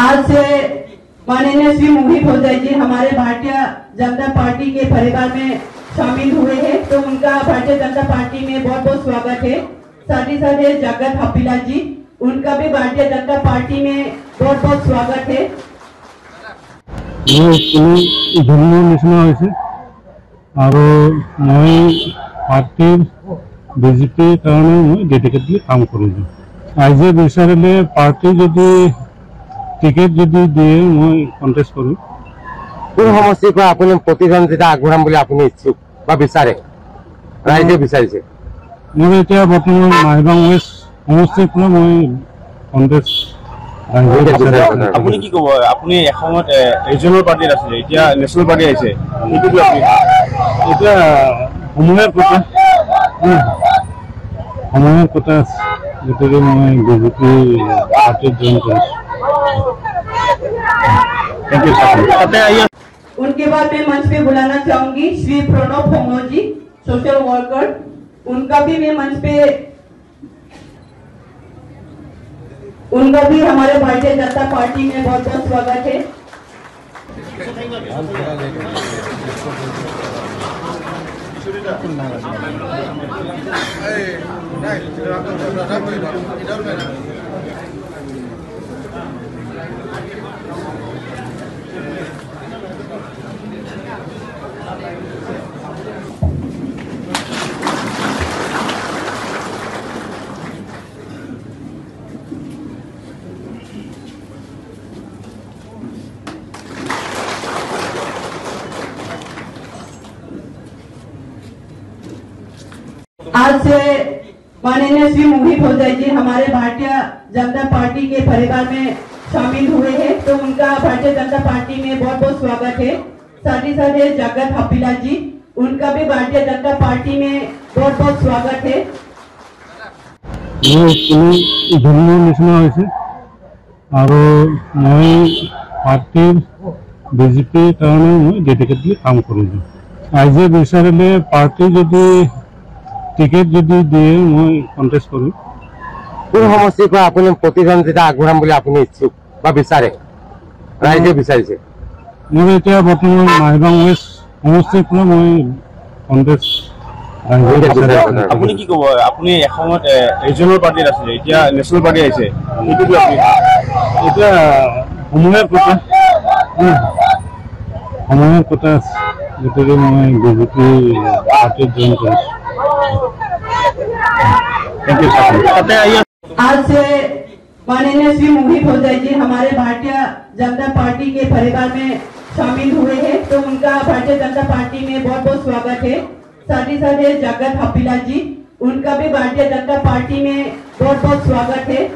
आज से माननीय श्री मोहित भोजाई जी हमारे भारतीय जनता पार्टी के परिवार में शामिल हुए हैं तो उनका भारतीय जनता पार्टी में बहुत बहुत स्वागत है साथ ही साथ है जगत हपीला जी उनका भी भारतीय जनता पार्टी में बहुत बहुत स्वागत है মোৰ কোনো জন্মৰ নিচিনা হৈছে আৰু মই পাৰ্টীৰ বিজেপিৰ কাৰণে মই ডেডিকেটলি কাম কৰিলোঁ ৰাইজে বিচাৰিলে পাৰ্টি যদি টিকেট যদি দিয়ে মই কণ্টেষ্ট কৰোঁ। কোন সমষ্টিৰ পৰা আপুনি প্ৰতিদ্বন্দ্বিতা আগবঢ়াম বুলি আপুনি ইচ্ছুক বা বিচাৰে ৰাইজে বিচাৰিছে? মোৰ এতিয়া বৰ্তমান মাইবাং ৱেষ্ট সমষ্টিৰ পৰা মই কণ্টেষ্ট বিচাৰে আপুনি কি ক'ব? আপুনি এসময়ত ৰিজনেল পাৰ্টিত আছিলে এতিয়া নেশ্যনেল পাৰ্টি আহিছে। এতিয়া সময়ৰ কথা সময়ৰ কথা গতিকে মই বিজেপি পাৰ্টিত জইন কৰিছোঁ। थैंक यू उनके बाद मैं मंच पे बुलाना चाहूँगी Shri Pranav FOMO ji social worker उनका भी मैं मंच पे उनका भी हमारे भारतीय जनता पार्टी में बहुत बहुत स्वागत है। आज से माननीय श्री मोहित भोजाई जी हमारे भारतीय जनता पार्टी के परिवार में शामिल हुए हैं तो उनका भारतीय जनता पार्टी में बहुत बहुत स्वागत है साथ ही साथ है जगत हपीला जी उनका भी भारतीय जनता पार्टी में बहुत बहुत स्वागत है মোৰ কোনো জন্মৰ নিচিনা হৈছে আৰু মই পাৰ্টীৰ বিজেপিৰ কাৰণে মই ডেডিকেটলি কাম কৰিলোঁ ৰাইজে বিচাৰিলে পাৰ্টি যদি টিকেট যদি দিয়ে মই কণ্টেষ্ট কৰোঁ কোন সমষ্টিৰ পৰা আপুনি প্ৰতিদ্বন্দ্বিতা আগবঢ়াম বুলি আপুনি ইচ্ছুক বা বিচাৰে ৰাইজে বিচাৰিছে? মোৰ এতিয়া বৰ্তমান মাইবাং ৱেষ্ট সমষ্টিৰ পৰা মই কণ্টেষ্ট বিচাৰে। আপুনি কি ক'ব? আপুনি এসময়ত ৰিজনেল পাৰ্টিত আছিলে এতিয়া নেশ্যনেল পাৰ্টি আহিছে। আপুনি? এতিয়া কথা কথা আছে। গতিকে মই বিজেপি পাৰ্টিত জইন কৰিছোঁ। थैंक यू आज से माननीय श्री मोहित जी हमारे भारतीय जनता पार्टी के परिवार में शामिल हुए हैं। तो उनका भारतीय जनता पार्टी में बहुत बहुत स्वागत है। साथ ही साथ है जगत हपीला जी। उनका भी भारतीय जनता पार्टी में बहुत बहुत स्वागत है।